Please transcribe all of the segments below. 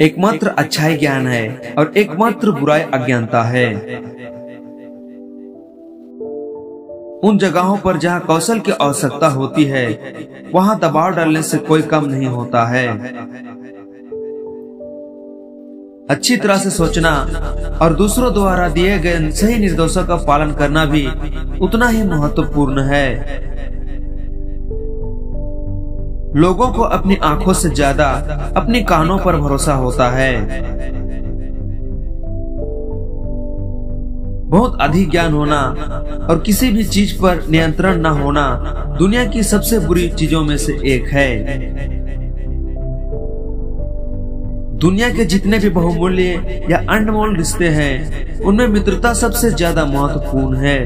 एकमात्र अच्छाई ज्ञान है और एकमात्र बुराई अज्ञानता है। उन जगहों पर जहाँ कौशल की आवश्यकता होती है, वहाँ दबाव डालने से कोई कम नहीं होता है। अच्छी तरह से सोचना और दूसरों द्वारा दिए गए सही निर्देशों का पालन करना भी उतना ही महत्वपूर्ण है। लोगों को अपनी आँखों से ज़्यादा अपनी कानों पर भरोसा होता है। बहुत अधिक ज्ञान होना और किसी भी चीज़ पर नियंत्रण न होना दुनिया की सबसे बुरी चीज़ों में से एक है। दुनिया के जितने भी बहुमूल्य या अनमोल रिश्ते हैं, उनमें मित्रता सबसे ज़्यादा महत्वपूर्ण है।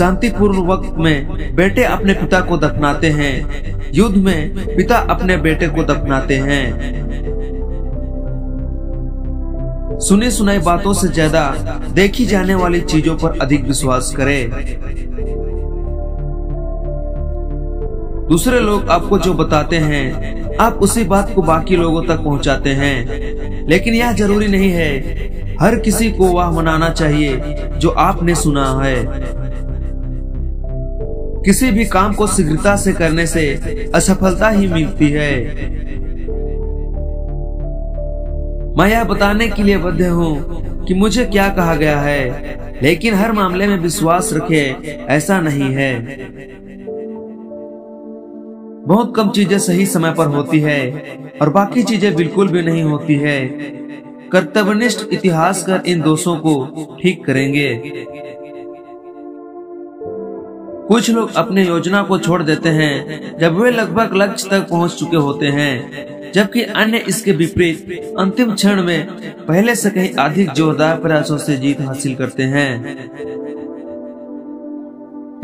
शांतिपूर्ण वक्त में बेटे अपने पिता को दफनाते हैं। युद्ध में पिता अपने बेटे को दफनाते हैं। सुनी सुनाई बातों से ज़्यादा देखी जाने वाली चीज़ों पर अधिक विश्वास करें। दूसरे लोग आपको जो बताते हैं, आप उसी बात को बाकी लोगों तक पहुंचाते हैं। लेकिन यह ज़रूरी नहीं है, हर किसी को वह मनाना चाहिए जो आपने सुना है। किसी भी काम को शीघ्रता से करने से असफलता ही मिलती है। मैं यह बताने के लिए बद्ध हूँ कि मुझे क्या कहा गया है, लेकिन हर मामले में विश्वास रखे, ऐसा नहीं है। बहुत कम चीज़ें सही समय पर होती है, और बाकी चीज़ें बिल्कुल भी नहीं होती है। कर्तव्यनिष्ठ इतिहास कर इन दोषों को ठीक करेंगे। कुछ लोग अपने योजना को छोड़ देते हैं, जब वे लगभग लक्ष्य तक पहुँच चुके होते हैं, जबकि अन्य इसके विपरीत, अंतिम क्षण में पहले से कहीं अधिक जोरदार प्रयासों से जीत हासिल करते हैं।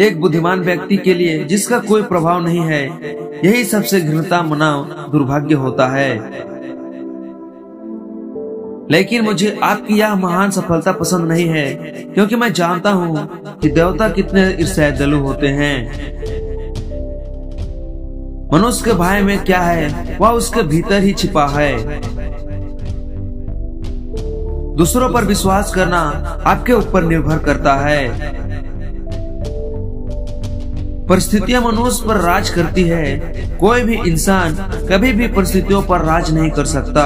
एक बुद्धिमान व्यक्ति के लिए जिसका कोई प्रभाव नहीं है, यही सबसे घृणता मनाव दुर्भाग्य होता है। लेकिन मुझे आपकी यह महान सफलता पसंद नहीं है, क्योंकि मैं जानता हूँ कि देवता कितने ईर्ष्यादलु होते हैं। मनुष्य के भाई में क्या है, वह उसके भीतर ही छिपा है। दूसरों पर विश्वास करना आपके ऊपर निर्भर करता है। परिस्थितियाँ मनुष्य पर राज करती है। कोई भी इंसान कभी भी परिस्थितियों पर राज नहीं कर सकता।